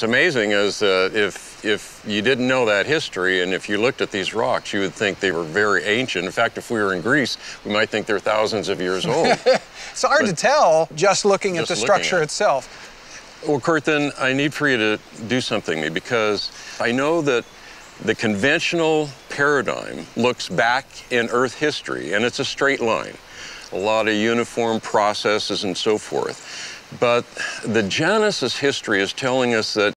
What's amazing is uh, if, if you didn't know that history and if you looked at these rocks, you would think they were very ancient. In fact, if we were in Greece, we might think they're thousands of years old. it's hard but to tell just looking just at the structure at itself. Well, Kurt, then I need for you to do something because I know that the conventional paradigm looks back in Earth history, and it's a straight line. A lot of uniform processes and so forth. But the Genesis history is telling us that